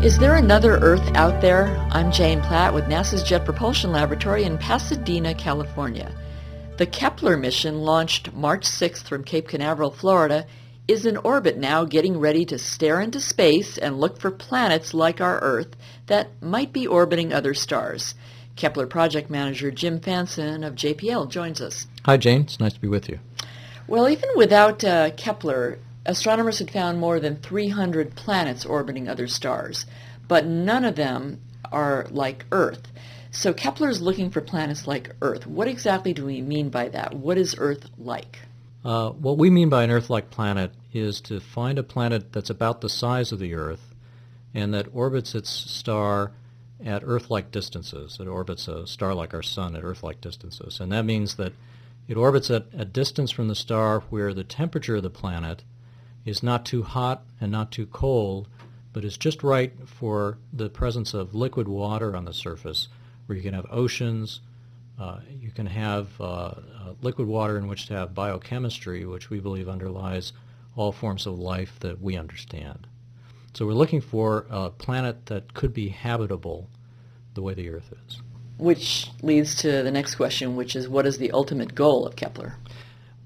Is there another Earth out there? I'm Jane Platt with NASA's Jet Propulsion Laboratory in Pasadena, California. The Kepler mission, launched March 6th from Cape Canaveral, Florida, is in orbit now getting ready to stare into space and look for planets like our Earth that might be orbiting other stars. Kepler project manager Jim Fanson of JPL joins us. Hi, Jane. It's nice to be with you. Well, even without uh, Kepler, astronomers had found more than 300 planets orbiting other stars, but none of them are like Earth. So Kepler is looking for planets like Earth. What exactly do we mean by that? What is Earth like? Uh, what we mean by an Earth-like planet is to find a planet that's about the size of the Earth and that orbits its star at Earth-like distances. It orbits a star like our Sun at Earth-like distances. And that means that it orbits at a distance from the star where the temperature of the planet is not too hot and not too cold, but is just right for the presence of liquid water on the surface, where you can have oceans, uh, you can have uh, uh, liquid water in which to have biochemistry, which we believe underlies all forms of life that we understand. So we're looking for a planet that could be habitable the way the Earth is. Which leads to the next question, which is what is the ultimate goal of Kepler?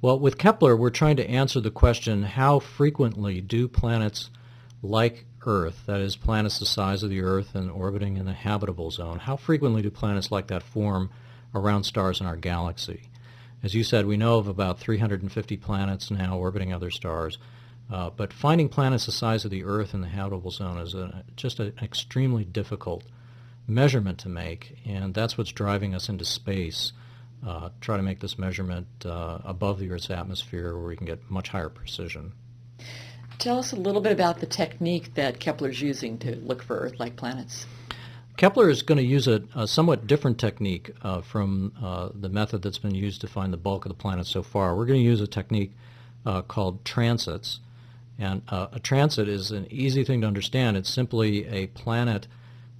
Well, with Kepler, we're trying to answer the question, how frequently do planets like Earth, that is planets the size of the Earth and orbiting in the habitable zone, how frequently do planets like that form around stars in our galaxy? As you said, we know of about 350 planets now orbiting other stars. Uh, but finding planets the size of the Earth in the habitable zone is a, just an extremely difficult measurement to make, and that's what's driving us into space. Uh, try to make this measurement uh, above the Earth's atmosphere where we can get much higher precision. Tell us a little bit about the technique that Kepler's using to look for Earth-like planets. Kepler is going to use a, a somewhat different technique uh, from uh, the method that's been used to find the bulk of the planets so far. We're going to use a technique uh, called transits. And uh, a transit is an easy thing to understand. It's simply a planet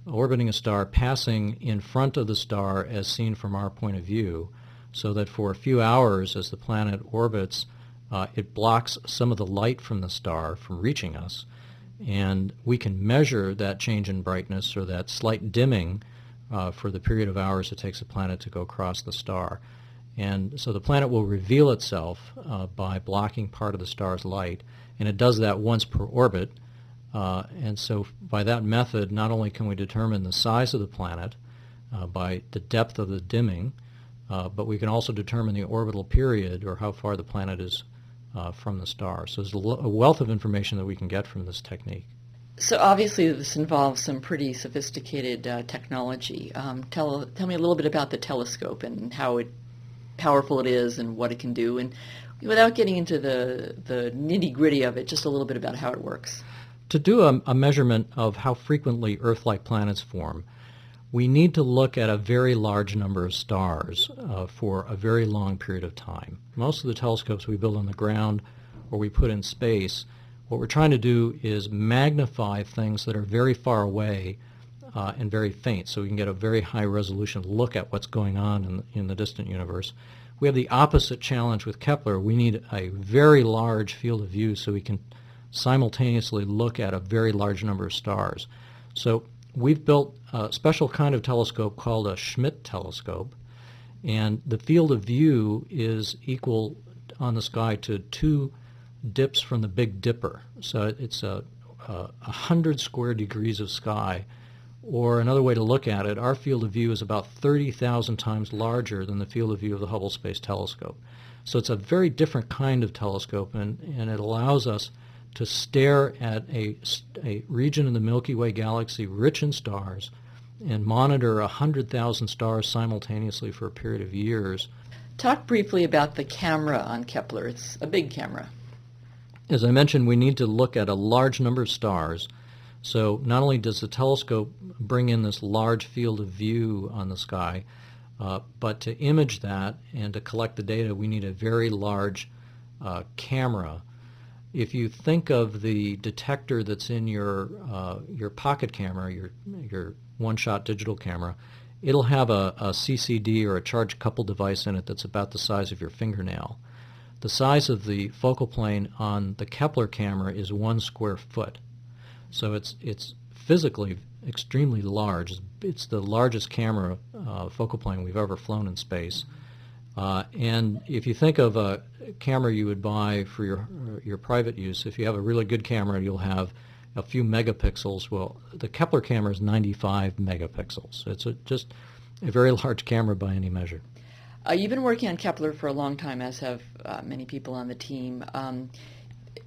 orbiting a star passing in front of the star as seen from our point of view, so that for a few hours as the planet orbits, uh, it blocks some of the light from the star from reaching us and we can measure that change in brightness or that slight dimming uh, for the period of hours it takes a planet to go across the star. And so the planet will reveal itself uh, by blocking part of the star's light, and it does that once per orbit. Uh, and so by that method, not only can we determine the size of the planet uh, by the depth of the dimming, uh, but we can also determine the orbital period or how far the planet is uh, from the star. So there's a, a wealth of information that we can get from this technique. So obviously this involves some pretty sophisticated uh, technology. Um, tell, tell me a little bit about the telescope and how it, powerful it is and what it can do. And without getting into the, the nitty-gritty of it, just a little bit about how it works. To do a, a measurement of how frequently Earth-like planets form, we need to look at a very large number of stars uh, for a very long period of time. Most of the telescopes we build on the ground or we put in space, what we're trying to do is magnify things that are very far away uh, and very faint so we can get a very high resolution look at what's going on in, in the distant universe. We have the opposite challenge with Kepler. We need a very large field of view so we can simultaneously look at a very large number of stars. So we've built a special kind of telescope called a Schmidt telescope, and the field of view is equal on the sky to two dips from the Big Dipper. So it's a, a, a hundred square degrees of sky. Or another way to look at it, our field of view is about 30,000 times larger than the field of view of the Hubble Space Telescope. So it's a very different kind of telescope, and, and it allows us to stare at a, a region in the Milky Way galaxy rich in stars and monitor 100,000 stars simultaneously for a period of years. Talk briefly about the camera on Kepler. It's a big camera. As I mentioned, we need to look at a large number of stars. So not only does the telescope bring in this large field of view on the sky, uh, but to image that and to collect the data, we need a very large uh, camera if you think of the detector that's in your uh, your pocket camera, your your one-shot digital camera, it'll have a, a CCD or a charge coupled device in it that's about the size of your fingernail. The size of the focal plane on the Kepler camera is one square foot, so it's it's physically extremely large. It's the largest camera uh, focal plane we've ever flown in space. Uh, and if you think of a camera you would buy for your your private use, if you have a really good camera, you'll have a few megapixels. Well, the Kepler camera is 95 megapixels. It's a, just a very large camera by any measure. Uh, you've been working on Kepler for a long time, as have uh, many people on the team. Um,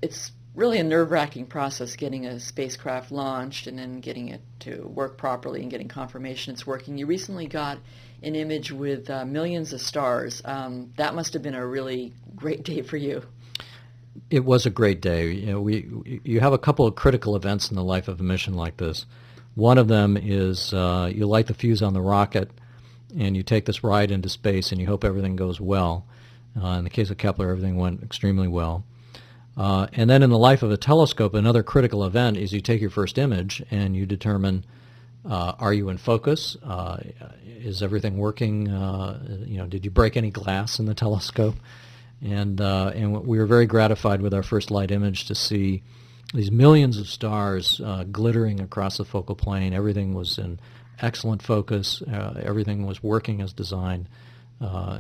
it's really a nerve-wracking process getting a spacecraft launched and then getting it to work properly and getting confirmation it's working. You recently got an image with uh, millions of stars. Um, that must have been a really great day for you. It was a great day. You know, we you have a couple of critical events in the life of a mission like this. One of them is uh, you light the fuse on the rocket, and you take this ride into space, and you hope everything goes well. Uh, in the case of Kepler, everything went extremely well. Uh, and then in the life of a telescope, another critical event is you take your first image and you determine uh, are you in focus? Uh, is everything working? Uh, you know, did you break any glass in the telescope? And uh, and we were very gratified with our first light image to see these millions of stars uh, glittering across the focal plane. Everything was in excellent focus. everything was working as designed.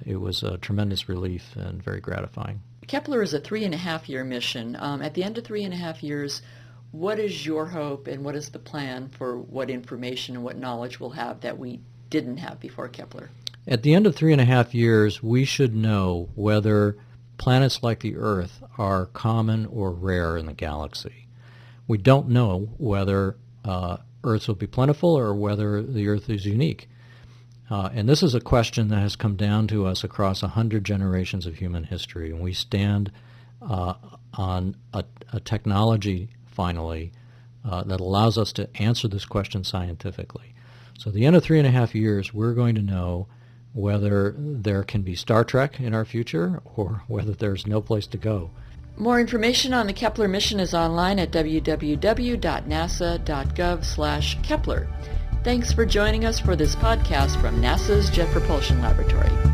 it was a tremendous relief and very gratifying. Kepler is a three and a half year mission. Um, at the end of three and a half years, what is your hope and what is the plan for what information and what knowledge we'll have that we didn't have before Kepler? At the end of three and a half years, we should know whether planets like the Earth are common or rare in the galaxy. We don't know whether uh, Earths will be plentiful or whether the Earth is unique. Uh, and this is a question that has come down to us across a hundred generations of human history, and we stand uh, on a, a, technology finally uh, that allows us to answer this question scientifically. So, at the end of three and a half years, we're going to know whether there can be Star Trek in our future or whether there's no place to go. More information on the Kepler mission is online at www.nasa.gov/kepler. Thanks for joining us for this podcast from NASA's Jet Propulsion Laboratory.